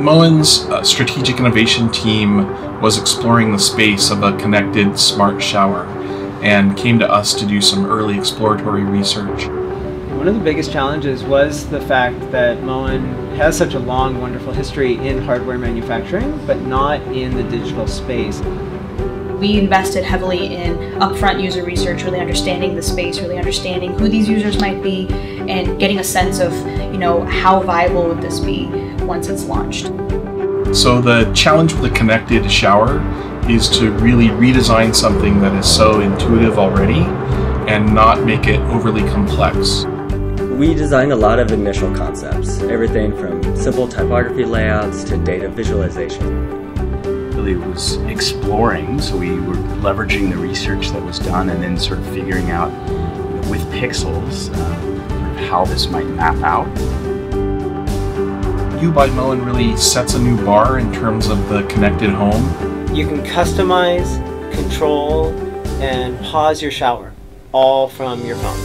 Moen's uh, strategic innovation team was exploring the space of a connected smart shower and came to us to do some early exploratory research. One of the biggest challenges was the fact that Moen has such a long, wonderful history in hardware manufacturing, but not in the digital space. We invested heavily in upfront user research, really understanding the space, really understanding who these users might be, and getting a sense of, you know, how viable would this be once it's launched. So the challenge with a connected shower is to really redesign something that is so intuitive already and not make it overly complex. We designed a lot of initial concepts, everything from simple typography layouts to data visualization. Really was exploring, so we were leveraging the research that was done and then sort of figuring out with pixels uh, how this might map out. U by Moen really sets a new bar in terms of the connected home. You can customize, control, and pause your shower, all from your phone.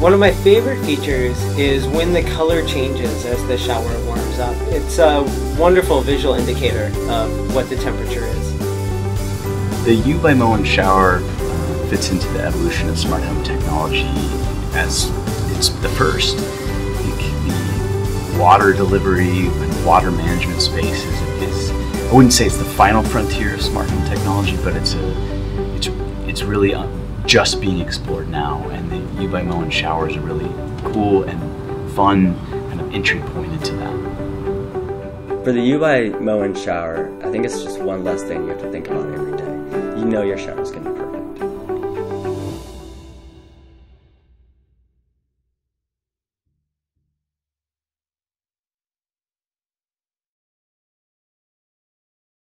One of my favorite features is when the color changes as the shower warms up. It's a wonderful visual indicator of what the temperature is. The U by Moen shower uh, fits into the evolution of smart home technology as it's the first. Water delivery and water management space is, is I wouldn't say it's the final frontier of smart home technology, but it's a it's it's really uh, just being explored now, and the U by Moen shower is a really cool and fun kind of entry point into that. For the U by Moen shower, I think it's just one less thing you have to think about every day. You know your shower is going to